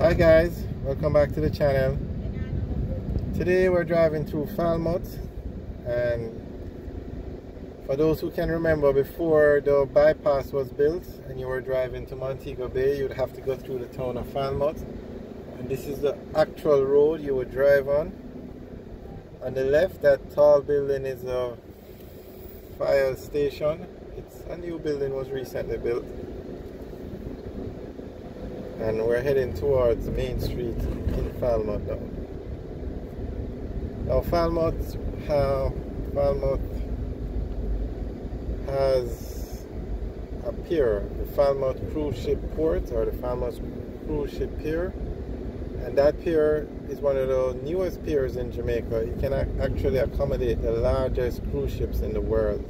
Hi guys, welcome back to the channel. Today we're driving through Falmouth and for those who can remember before the bypass was built and you were driving to Montego Bay you'd have to go through the town of Falmouth and this is the actual road you would drive on. On the left that tall building is a fire station. It's a new building was recently built and we're heading towards Main Street in Falmouth now. Now Falmouth, Falmouth has a pier, the Falmouth Cruise Ship Port or the Falmouth Cruise Ship Pier and that pier is one of the newest piers in Jamaica. It can actually accommodate the largest cruise ships in the world.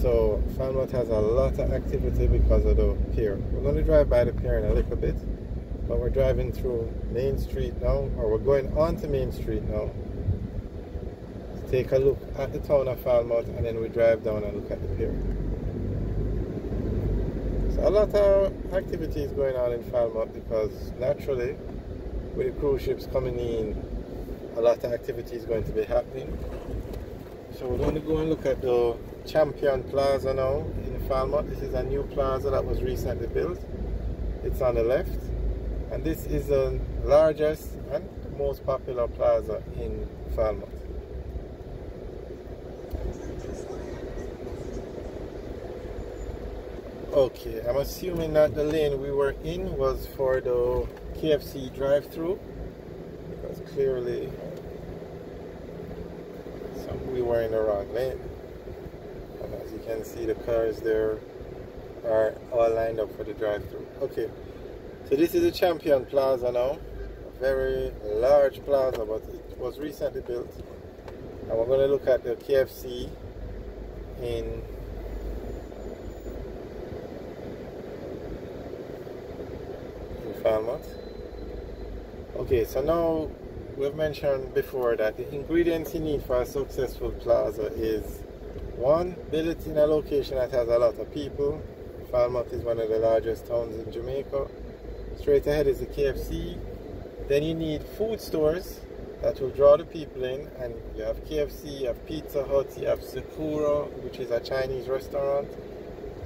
So Falmouth has a lot of activity because of the pier. We're going to drive by the pier in a little bit, but we're driving through Main Street now, or we're going onto Main Street now to take a look at the town of Falmouth and then we drive down and look at the pier. So a lot of activities going on in Falmouth because naturally with the cruise ships coming in, a lot of activity is going to be happening. So we're going to go and look at the Champion Plaza now in Falmouth. This is a new plaza that was recently built. It's on the left. And this is the largest and most popular plaza in Falmouth. Okay, I'm assuming that the lane we were in was for the KFC drive-through because clearly we were in the wrong lane as you can see the cars there are all lined up for the drive-through. Okay so this is the champion plaza now. A very large plaza but it was recently built. And we're going to look at the KFC in in Falmouth. Okay so now we've mentioned before that the ingredients you need for a successful plaza is one, build it in a location that has a lot of people. Falmouth is one of the largest towns in Jamaica. Straight ahead is the KFC. Then you need food stores that will draw the people in. And you have KFC, you have Pizza Hut, you have Sakura, which is a Chinese restaurant.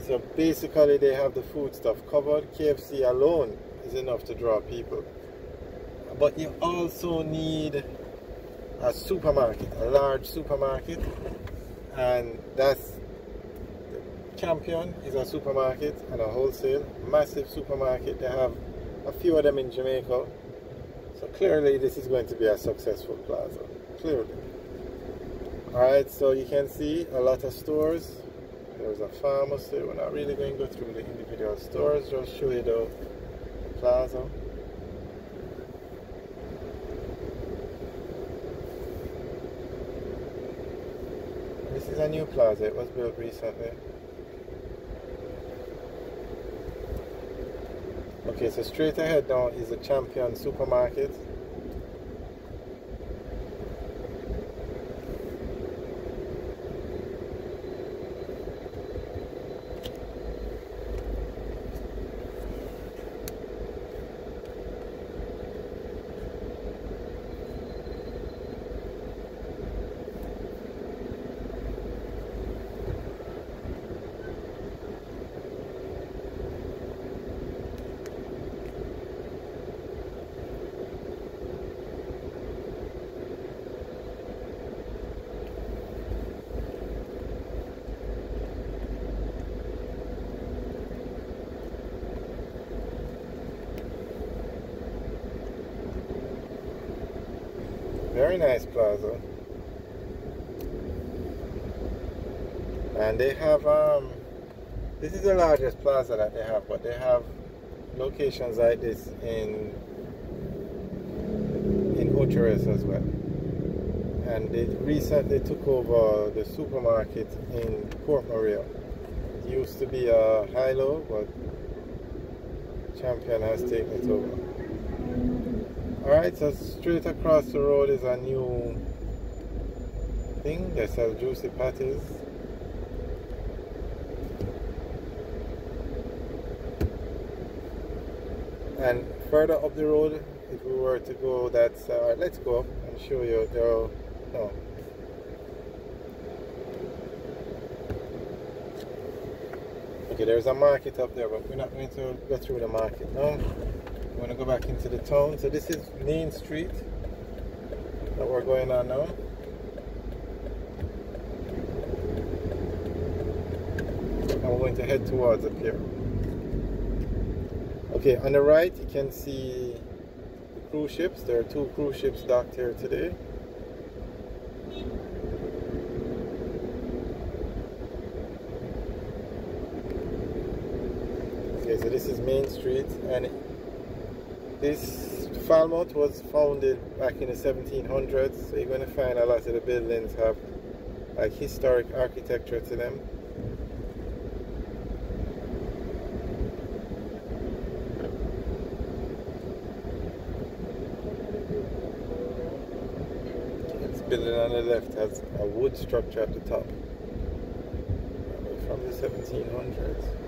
So basically they have the food stuff covered. KFC alone is enough to draw people. But you also need a supermarket, a large supermarket and that's Champion is a supermarket and a wholesale, massive supermarket. They have a few of them in Jamaica. So clearly this is going to be a successful plaza. Clearly. Alright, so you can see a lot of stores. There's a pharmacy. We're not really going to go through the individual stores, just show you the plaza. This is a new plaza, it was built recently. Okay, so straight ahead now is the Champion Supermarket. Very nice plaza. And they have, um, this is the largest plaza that they have, but they have locations like this in in Bucharest as well. And they recently took over the supermarket in Port Maria. It used to be a Hi-Lo, but Champion has taken it over. Alright, so straight across the road is a new thing. They sell Juici Patties. And further up the road, if we were to go, that's uh, let's go and show you. There, no. Okay, there's a market up there, but we're not going to go through the market now. We're going to go back into the town. So this is Main Street that we're going on now. And we're going to head towards up here. Okay, on the right you can see the cruise ships. There are two cruise ships docked here today. Okay, so this is Main Street and this Falmouth was founded back in the 1700s. So you're going to find a lot of the buildings have like historic architecture to them. This building on the left has a wood structure at the top from the 1700s.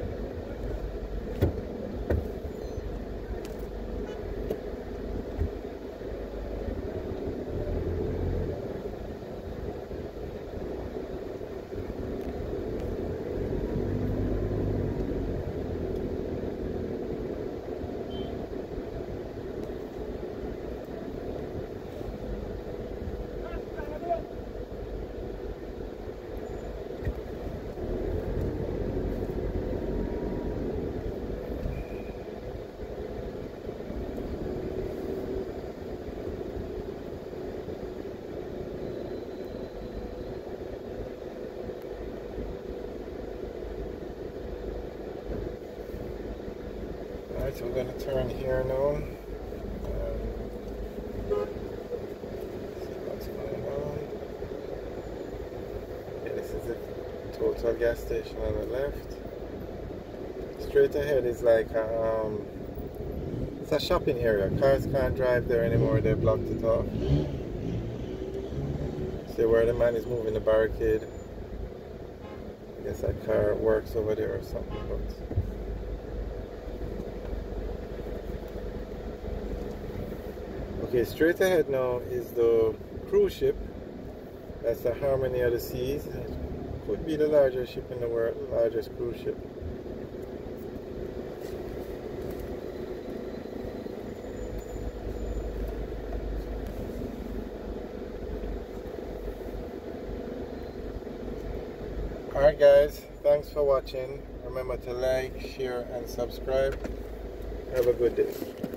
Alright, so we're going to turn here now. Um, what's going on. This is the total gas station on the left. Straight ahead is like a, um, it's a shopping area. Cars can't drive there anymore. They blocked it off. See where the man is moving the barricade. I guess that car works over there or something. But Okay, straight ahead now is the cruise ship. That's the Harmony of the Seas. It could be the largest ship in the world, largest cruise ship. Alright guys, thanks for watching. Remember to like, share and subscribe. Have a good day.